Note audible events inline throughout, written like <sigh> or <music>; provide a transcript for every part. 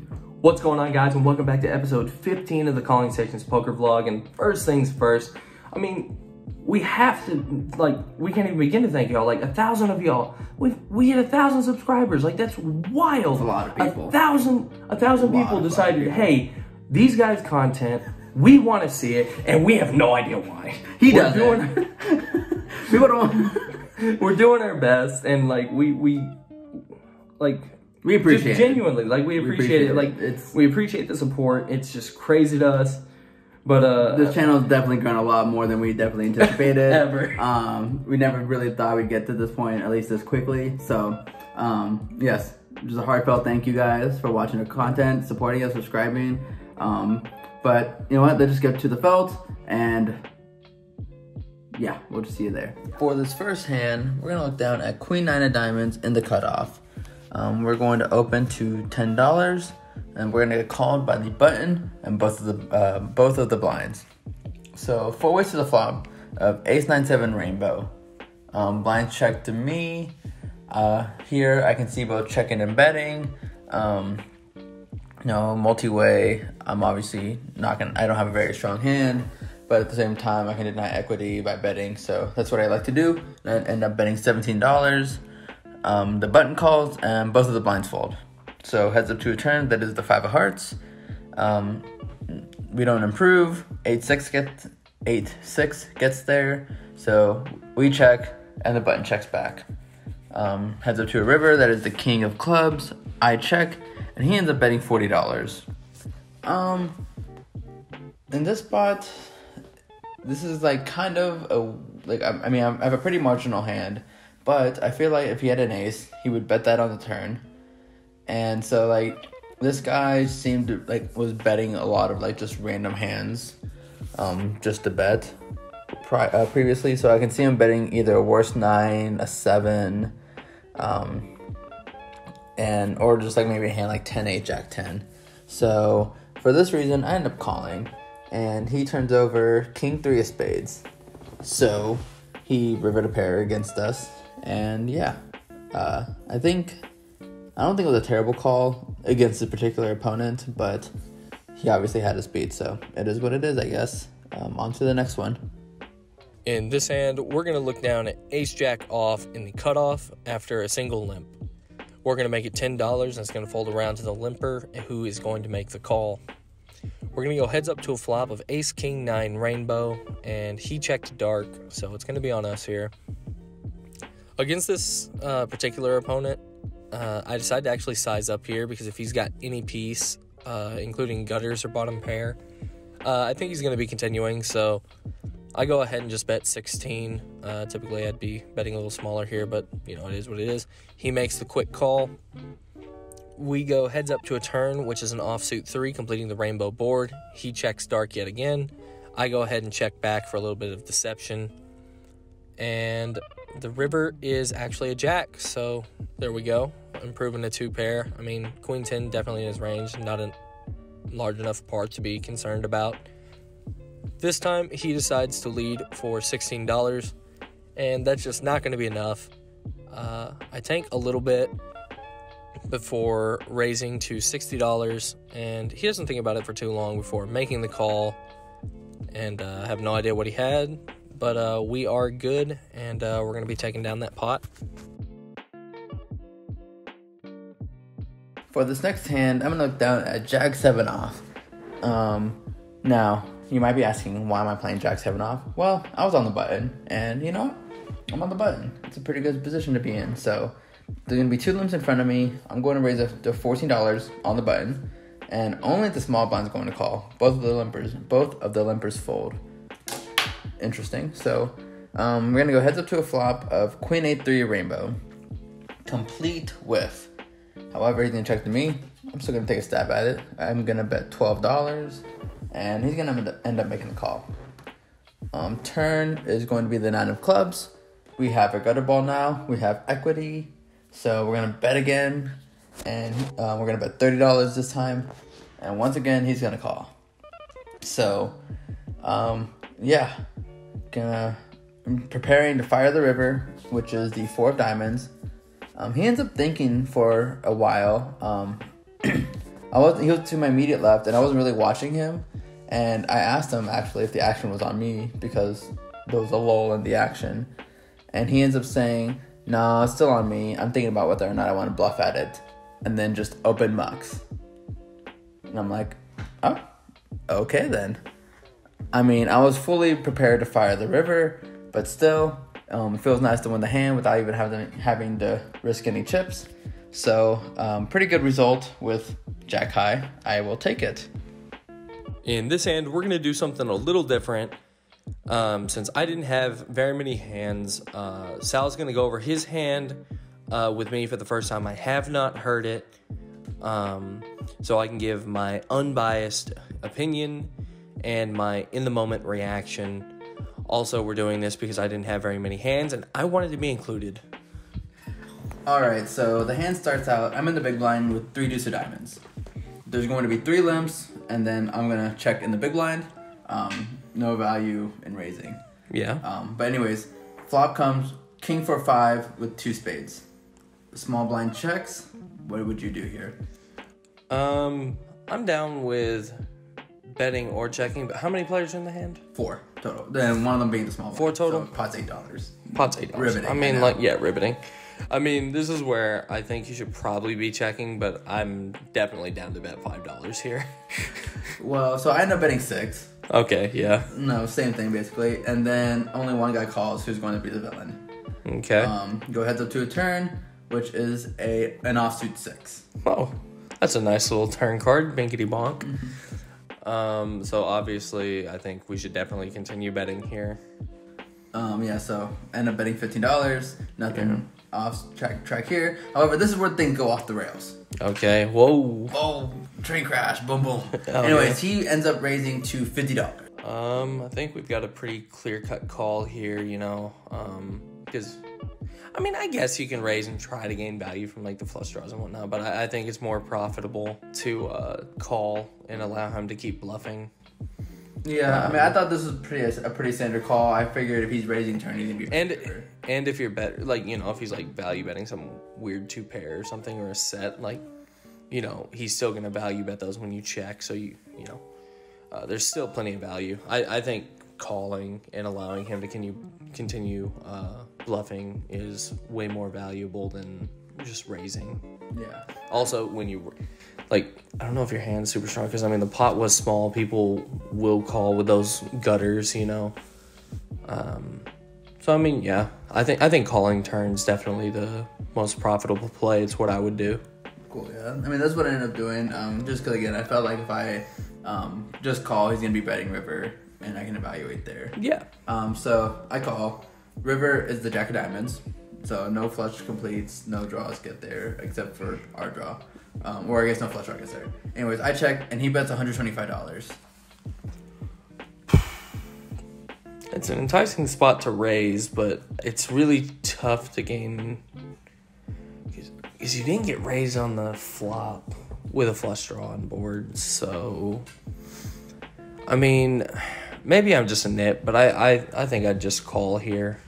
What's going on, guys, and welcome back to episode 15 of the Calling Stations Poker Vlog. And first things first, I mean, we have to, like, we can't even begin to thank y'all. Like, a thousand of y'all, we we hit a thousand subscribers. Like, that's wild. a lot of people. A thousand, a thousand lot people decided, people. hey, these guys' content, we want to see it, and we have no idea why. He We're doesn't. doing- People <laughs> don't. <laughs> we're doing our best, and like, we we like We appreciate just it. genuinely like we appreciate, appreciate it. it. like It's- we appreciate the support it's just crazy to us but uh This channel has definitely grown a lot more than we definitely anticipated. <laughs> Ever. Um, we never really thought we'd get to this point, at least this quickly. So, um, yes, just a heartfelt thank you guys for watching our content, supporting us, subscribing. Um, but you know what? Let's just get to the felt, and yeah, we'll just see you there. For this first hand, we're gonna look down at Queen Nine of Diamonds in the cutoff. Um, we're going to open to ten dollars, and we're gonna get called by the button and both of the uh, both of the blinds. So four ways to the flop of Ace Nine Seven Rainbow. Um, blind check to me. Uh, here I can see both checking and betting. Um, multi-way. I'm obviously not gonna. I don't have a very strong hand, but at the same time, I can deny equity by betting. So that's what I like to do. And end up betting seventeen dollars. Um, the button calls and both of the blinds fold. So heads up to a turn. That is the five of hearts. Um, we don't improve. Eight six gets eight six gets there. So we check and the button checks back. Um, heads up to a river. That is the king of clubs. I check and he ends up betting forty dollars. Um, in this spot, this is like kind of a like I, I mean I have a pretty marginal hand, but I feel like if he had an ace, he would bet that on the turn, and so like this guy seemed to like was betting a lot of like just random hands, um, just to bet. Pri- uh, previously, so I can see him betting either a worst nine, a seven, um, and or just like maybe a hand like 10 8 jack 10 so for this reason i end up calling. And he turns over king three of spades. So he rivered a pair against us and yeah. Uh, i think i don't think it was a terrible call against a particular opponent but he obviously had his beat so it is what it is i guess. Um, on to the next one. In this hand we're going to look down at ace jack off in the cutoff after a single limp. We're going to make it $10 and it's going to fold around to the limper who is going to make the call. We're going to go heads up to a flop of ace king 9 rainbow and he checked dark so it's going to be on us here against this uh, particular opponent uh, i decided to actually size up here because if he's got any piece uh, including gutters or bottom pair uh, i think he's going to be continuing so I go ahead and just bet 16. Uh, typically, I'd be betting a little smaller here, but you know, it is what it is. He makes the quick call. We go heads up to a turn, which is an offsuit three, completing the rainbow board. He checks dark yet again. I go ahead and check back for a little bit of deception. And the river is actually a jack, so there we go. Improving a two pair. I mean, Queen 10 definitely in his range, not a large enough part to be concerned about. This time he decides to lead for $16, and that's just not going to be enough. Uh, I tank a little bit before raising to $60, and he doesn't think about it for too long before making the call. And uh, have no idea what he had, but uh, we are good, and uh, we're going to be taking down that pot. For this next hand, I'm gonna look down at Jack 7 off. Um, now, you might be asking, why am I playing Jack 7 off? Well, I was on the button, and you know? I'm on the button. It's a pretty good position to be in. So, there's gonna be two limps in front of me. I'm going to raise it to $14 on the button, and only the small blind's going to call. Both of the limpers, both of the limpers fold. Interesting. So, um, we're gonna go heads up to a flop of Queen 8 3 Rainbow, complete with However, he's gonna check to me. I'm still gonna take a stab at it. I'm gonna bet twelve dollars, and he's gonna end up- making the call. Um, turn is going to be the nine of clubs. We have a gutter ball now. We have equity, so we're gonna bet again, and uh, we're gonna bet thirty dollars this time. And once again, he's gonna call. So, um, yeah, gonna I'm preparing to fire the river, which is the four of diamonds. Um, he ends up thinking for a while. Um, <clears throat> I was he was to my immediate left, and I wasn't really watching him. And I asked him actually if the action was on me because there was a lull in the action, and he ends up saying, "No, it's still on me. I'm thinking about whether or not I want to bluff at it," and then just open mucks. And I'm like, "Oh, okay then." I mean, I was fully prepared to fire the river, but still, um, it feels nice to win the hand without even having having to risk any chips. So, um, pretty good result with Jack High. I will take it. In this hand, we're going to do something a little different. Um, since I didn't have very many hands, uh, Sal's going to go over his hand uh, with me for the first time. I have not heard it, um, so I can give my unbiased opinion and my in the moment reaction. Also, we're doing this because I didn't have very many hands and I wanted to be included. All right, so the hand starts out. I'm in the big blind with three deuce of diamonds. There's going to be three limps, and then I'm gonna check in the big blind. Um, no value in raising. Yeah. Um, but anyways, flop comes king four five with two spades. Small blind checks. What would you do here? Um, I'm down with betting or checking, but how many players are in the hand? Four total. Then one of them being the small. Four blind, total? So pot's eight dollars. Pot's eight dollars. Riveting, I mean, like, yeah, riveting. I mean, this is where I think you should probably be checking, but I'm definitely down to bet five dollars here. <laughs> Well, so I end up betting six. okay, yeah, No, same thing basically. And then only one guy calls who's going to be the villain. okay. Um, go heads up to a turn, which is a an offsuit six. oh, that's a nice little turn card, binkety bonk. Um, so obviously, I think we should definitely continue betting here. Um, yeah, so end up betting fifteen dollars. Nothing off track track here. However, this is where things go off the rails. Okay, whoa. Oh, train crash! Boom, boom. <laughs> Oh, Anyways, he ends up raising to fifty dollars. Um, I think we've got a pretty clear cut call here, you know, um, because I mean, I guess you can raise and try to gain value from like the flush draws and whatnot, but I, I think it's more profitable to uh, call and allow him to keep bluffing. Yeah, I mean, I thought this was pretty a pretty standard call. I figured if he's raising turn, he's gonna be And better. and if you're better, like you know if he's like value betting some weird two pair or something or a set like you know he's still gonna value bet those when you check so you you know uh, there's still plenty of value. I I think calling and allowing him to continue continue uh, bluffing is way more valuable than just raising. yeah. Also, when you like, I don't know if your hand's super strong because I mean the pot was small. People will call with those gutters, you know. Um, so I mean, yeah, I think I think calling turns definitely the most profitable play. It's what I would do. Cool, yeah. I mean, that's what I ended up doing. Um, just because again, I felt like if I um, just call, he's gonna be betting river, and I can evaluate there. Yeah. Um, so I call. River is the jack of diamonds, so no flush completes, no draws get there except for our draw, um, or I guess no flush draw gets there. Anyways, I check, and he bets one hundred twenty-five dollars. It's an enticing spot to raise, but it's really tough to gain because you didn't get raised on the flop with a flush draw on board. So, I mean, maybe I'm just a nit, but I I, I think I'd just call here.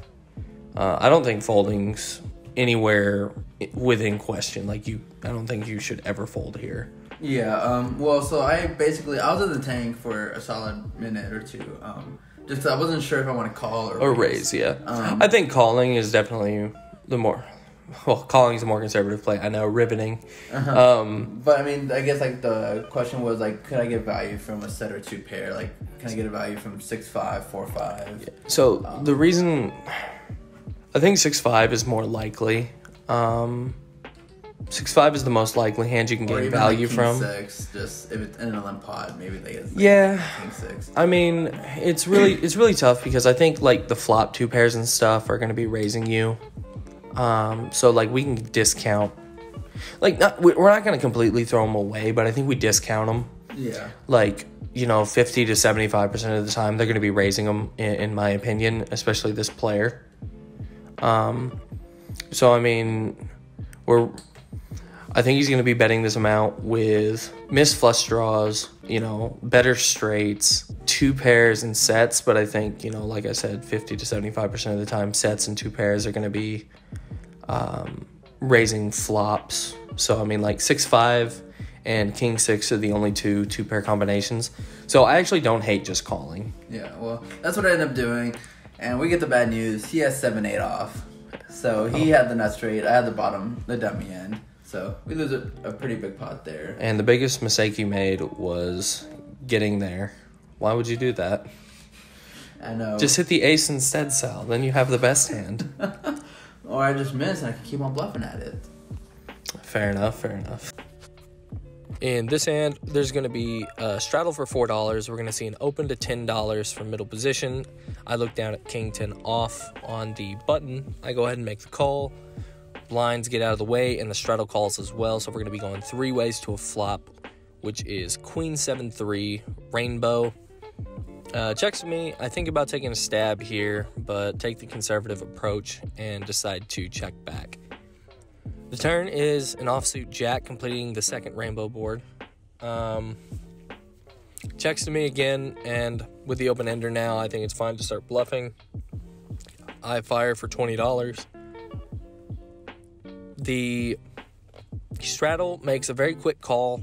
Uh, I don't think folding's anywhere within question. Like you, I don't think you should ever fold here. Yeah. Um. Well, so I basically I was in the tank for a solid minute or two. Um. Just I wasn't sure if I want to call or Or raise, yeah. Um, I think calling is definitely the more. <laughs> Well, calling is a more conservative play. I know riveting. Uh-huh. Um, But I mean, I guess like the question was like, could I get value from a set or two pair? Like, can I get a value from six five, four five? so the reason I think six five is more likely. Um, six five is the most likely hand you can gain value like from. six, just if it's in an limp pod, maybe they get like, Yeah. six. I mean, it's really it's really tough because I think like the flop two pairs and stuff are going to be raising you. Um, so like we can discount, like not, we- we're not going to completely throw them away, but I think we discount them. Yeah. Like you know, fifty to seventy five percent of the time they're going to be raising them, in, in my opinion, especially this player. Um, so I mean, we're I think he's going to be betting this amount with missed flush draws, you know, better straights, two pairs and sets. But I think, you know, like I said, 50 to 75% of the time, sets and two pairs are going to be um, raising flops. So, I mean, like 6 5 and king six are the only two two pair combinations. So I actually don't hate just calling. Yeah, well, that's what I end up doing. And we get the bad news. He has 7 8 off. So he had the nut straight. I had the bottom, the dummy end. So we lose a, a pretty big pot there. And the biggest mistake you made was getting there. Why would you do that? I know. Just hit the ace instead, Sal. Then you have the best hand. <laughs> or I just miss and I can keep on bluffing at it. Fair enough, fair enough. In this hand, there's going to be a straddle for $4. We're going to see an open to $10 from middle position. I look down at King 10 off on the button. I go ahead and make the call. Blinds get out of the way, and the straddle calls as well. So we're going to be going three ways to a flop, which is Queen 7 3, Rainbow. Uh, checks to me. I think about taking a stab here, but take the conservative approach and decide to check back. The turn is an offsuit jack completing the second rainbow board. Um, checks to me again, and with the open ender now, I think it's fine to start bluffing. I fire for $20. The straddle makes a very quick call,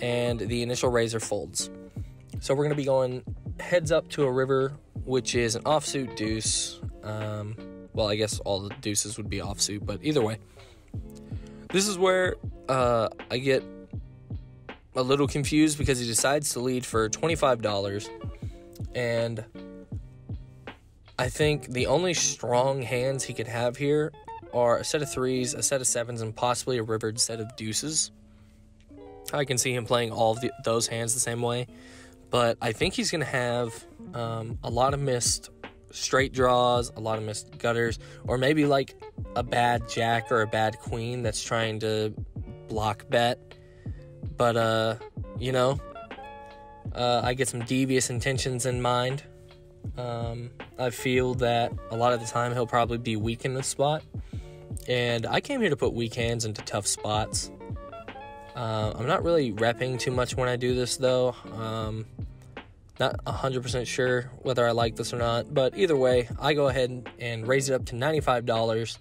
and the initial raiser folds. So we're going to be going heads up to a river, which is an offsuit deuce. Um, well, I guess all the deuces would be offsuit, but either way. This is where uh, I get a little confused because he decides to lead for $25. And I think the only strong hands he could have here are a set of threes, a set of sevens, and possibly a rivered set of deuces. I can see him playing all of the, those hands the same way, but I think he's going to have um, a lot of missed straight draws, a lot of missed gutters, or maybe like a bad jack or a bad queen that's trying to block bet. But, uh, you know, uh, I get some devious intentions in mind. Um, I feel that a lot of the time he'll probably be weak in this spot. And I came here to put weak hands into tough spots. Uh, I'm not really repping too much when I do this, though. Um, not 100% sure whether I like this or not, but either way, I go ahead and raise it up to $95.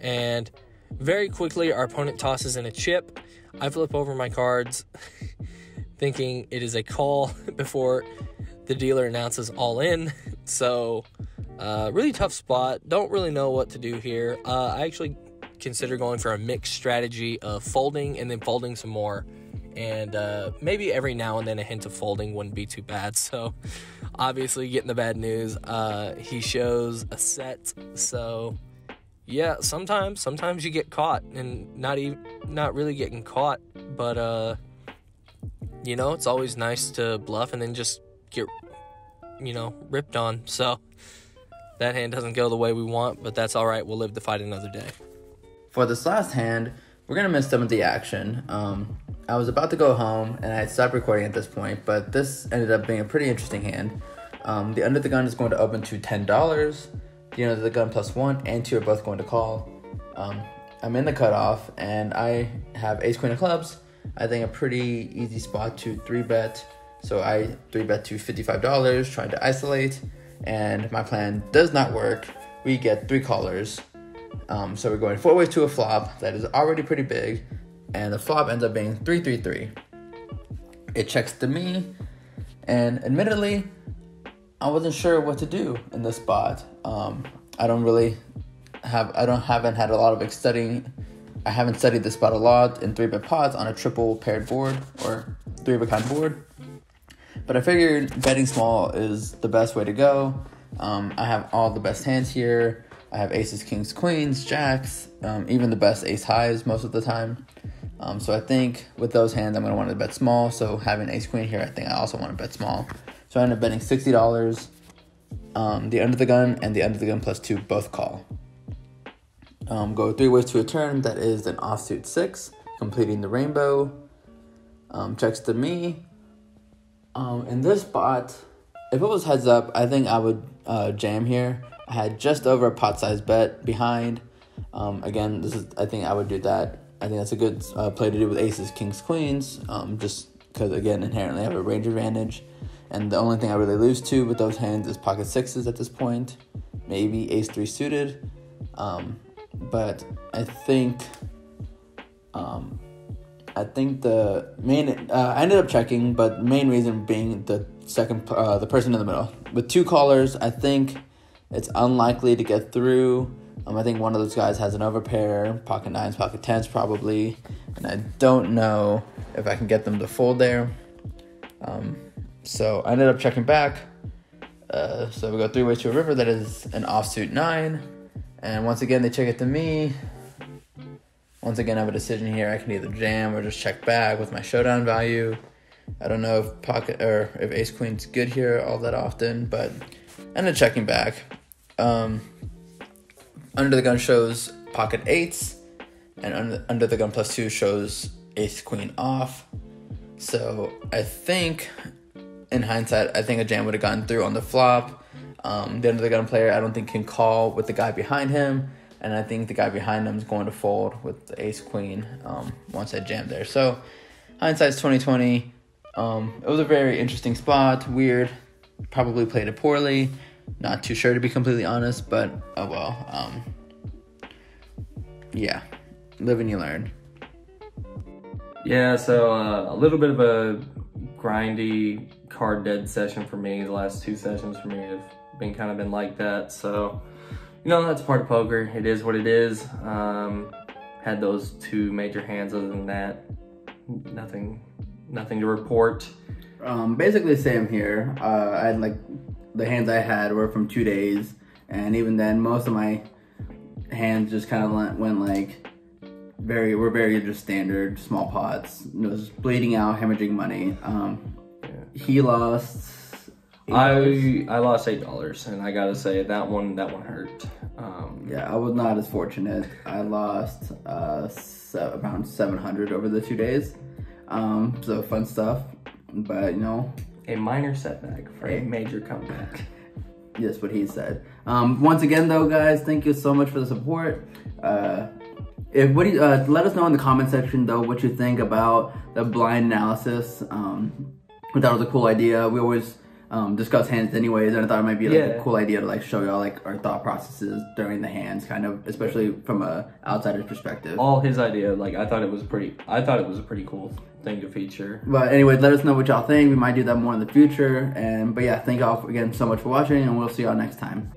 And very quickly, our opponent tosses in a chip. I flip over my cards, <laughs> thinking it is a call <laughs> before the dealer announces all in. So, uh, really tough spot. Don't really know what to do here. Uh, I actually consider going for a mixed strategy of folding and then folding some more and uh, maybe every now and then a hint of folding wouldn't be too bad. <laughs> So, obviously, getting the bad news. Uh, he shows a set, so yeah. Sometimes, sometimes you get caught, and not even not really getting caught, but uh, you know, it's always nice to bluff and then just get you know ripped on. So that hand doesn't go the way we want, but that's all right. We'll live to fight another day. For this last hand, we're gonna miss some of the action. Um, I was about to go home and I had stopped recording at this point, but this ended up being a pretty interesting hand. Um, the under the gun is going to open to ten dollars. The under the gun plus one and two are both going to call. Um, I'm in the cutoff and I have ace queen of clubs. I think a pretty easy spot to three bet. So I three bet to fifty five dollars, trying to isolate, and my plan does not work. We get three callers. Um, so we're going four ways to a flop that is already pretty big and the flop ends up being 333. It checks to me, and admittedly, I wasn't sure what to do in this spot. Um, I don't really have, I don't haven't had a lot of studying. I haven't studied this spot a lot in three bet pots on a triple paired board or three of a kind board. But I figured betting small is the best way to go. Um, I have all the best hands here. I have aces, kings, queens, jacks, um, even the best ace highs most of the time. Um, so I think with those hands, I'm going to want to bet small. So having ace queen here, I think I also want to bet small. So I end up betting $60. Um, the under the gun and the under the gun plus two both call. Um, go three ways to a turn. That is an offsuit six, completing the rainbow. Um, checks to me. Um, in this spot, if it was heads up, I think I would uh, jam here. I had just over a pot size bet behind. Um, again, this is I think I would do that. I think that's a good uh, play to do with aces, kings, queens, um, just because, again, inherently I have a range advantage. And the only thing I really lose to with those hands is pocket sixes at this point, maybe ace three suited. Um, but I think um, I think the main uh, I ended up checking, but main reason being the second uh, the person in the middle with two callers. I think it's unlikely to get through. Um, I think one of those guys has an overpair, pocket nines, pocket tens probably, and I don't know if I can get them to fold there. Um, so I ended up checking back. Uh, so we go three ways to a river that is an offsuit nine, and once again they check it to me. Once again, I have a decision here. I can either jam or just check back with my showdown value. I don't know if pocket or if ace queen's good here all that often, but ended up checking back. Um, under the gun shows pocket eights, and under, under the gun plus two shows ace queen off. So I think, in hindsight, I think a jam would have gotten through on the flop. Um, the under the gun player, I don't think can call with the guy behind him and I think the guy behind him is going to fold with the ace queen um, once I jam there. So hindsight's twenty twenty. Um, it was a very interesting spot. Weird. Probably played it poorly. Not too sure to be completely honest, but oh well. Um, yeah, live and you learn. Yeah, so uh, a little bit of a grindy card dead session for me. The last two sessions for me have been kind of been like that. So you know, that's part of poker. It is what it is. Um, had those two major hands. Other than that, nothing, nothing to report. Um, basically, same here. Uh, I had like the hands I had were from two days, and even then, most of my hands just kind of went like very, were very just standard small pots. It was bleeding out, hemorrhaging money. Um, yeah. He lost I I lost eight dollars, and I gotta say that one that one hurt. Um, yeah, I was not as fortunate. I lost uh, around seven hundred over the two days. Um, so fun stuff, but you know, a minor setback for a, major comeback. <laughs> Yes, what he said. Um, once again, though, guys, thank you so much for the support. Uh, if what do you, uh, let us know in the comment section though what you think about the blind analysis. Um, that was a cool idea. We always um, discuss hands anyways, and I thought it might be like yeah. a cool idea to like show y'all like our thought processes during the hands, kind of, especially from a outsider's perspective. All his idea, like I thought it was pretty. I thought it was a pretty cool thing to feature. But anyway, let us know what y'all think. We might do that more in the future. And but yeah, thank y'all again so much for watching, and we'll see y'all next time.